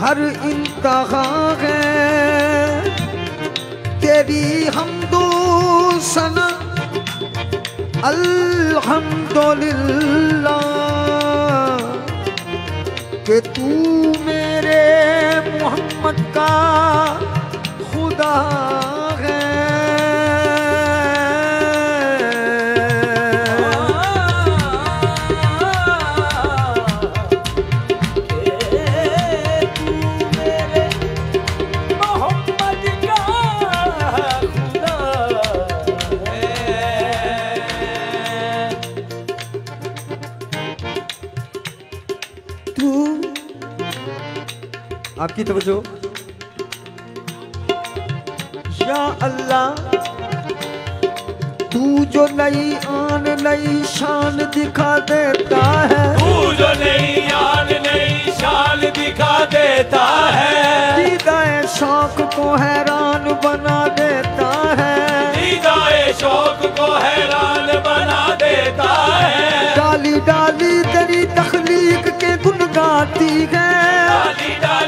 ہر انتہا ہے تیری حمد و سنا۔ الحمدللہ کہ تو آپ کی توجہ۔ یا اللہ تو جو نئی آن نئی شان دکھا دیتا ہے۔ تو جو نئی آن نئی شان دکھا دیتا ہے۔ دیدہ شوق کو حیران بنا دیتا ہے۔ دیدائے شوق کو حیران بنا دیتا ہے۔ ڈالی ڈالی تیری تخلیق کے گن گاتی ہے۔ ڈالی ڈالی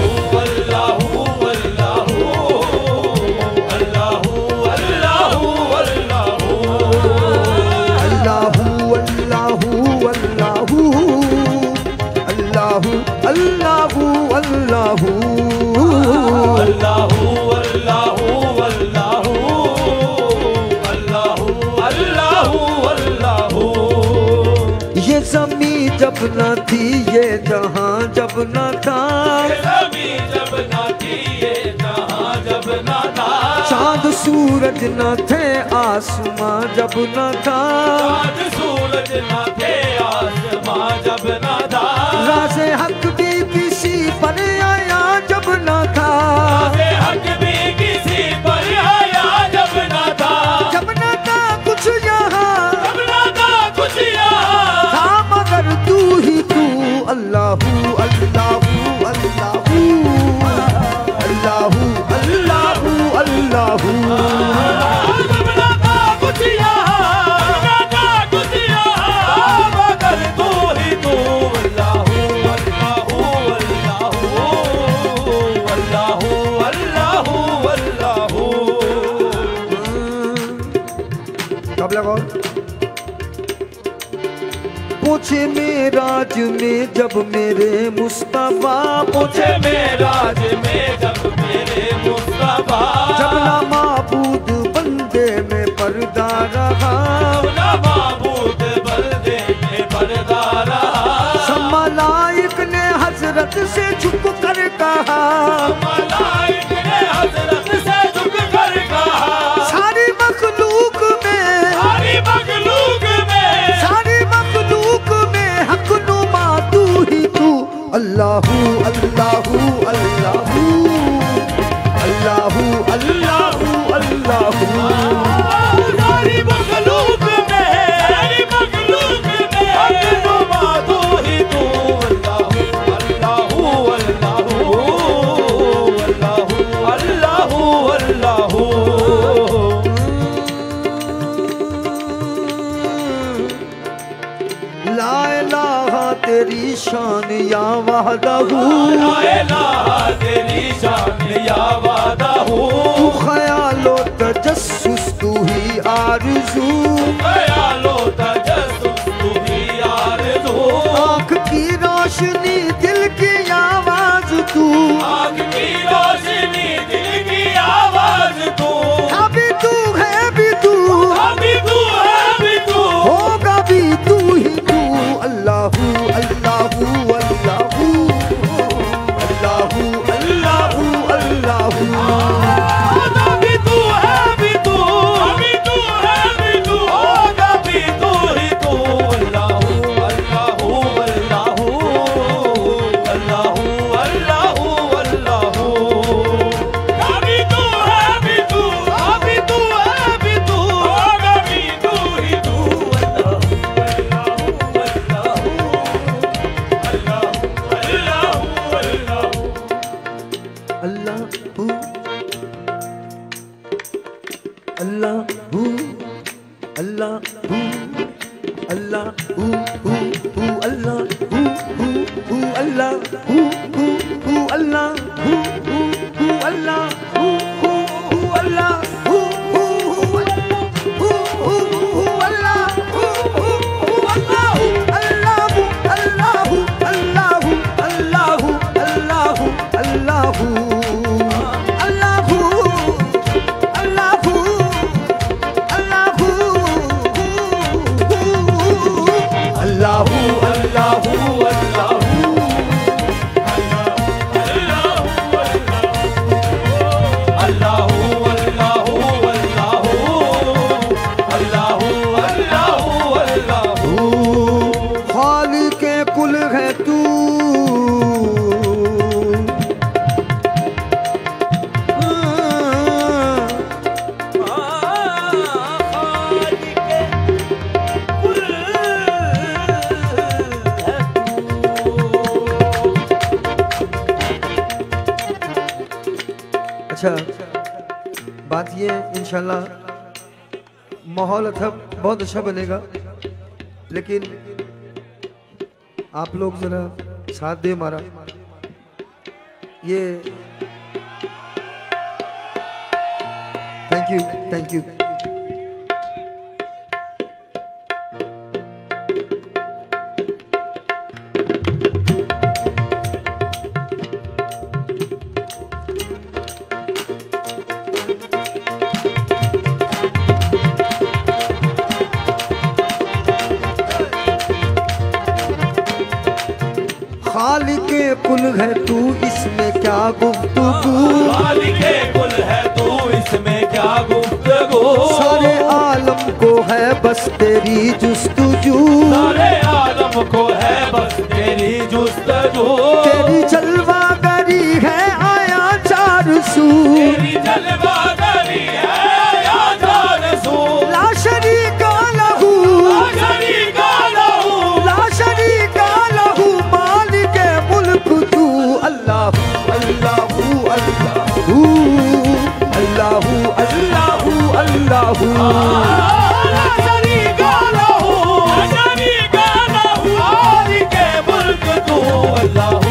یہ زمین جب نہ تھی یہ جہاں جب نہ تھا۔ جب نہ تھی یہ جہاں جب نہ تھا۔ چاند سورج نہ تھے آسماں جب نہ تھا۔ چاند سورج نہ تھے آسمان جب نہ تھا۔ کب پوچھے میراج میں جب میرے مصطفیٰ پوچھے میراج میں جب میرے مصطفیٰ لا الہ تیری شان یا وحدہ لا الہ تیری شان یا وعدہ تو ہوں خیال و تجسس تو ہی آرزو خیال و تجسس تو ہی آرزو آنکھ کی روشنی دل کی آواز تو۔ آگ کی روشنی دل Allah, ooh, Allah, ooh, Allah, ooh, ooh, ooh, Allah, ooh, ooh, ooh, Allah. اچھا۔ بات یہ انشاءاللہ ماحول اچھا بہت اچھا بنے گا۔ لیکن آپ لوگ ذرا ساتھ دے ہمارا۔ یہ تھینک یو تھینک یو اس میں کیا گفتگو؟ مالک گل ہے تو اس میں کیا گفتگو؟ سارے عالم کو ہے بس تیری جستجو۔ سارے لہو لہو کے ملک تو لہو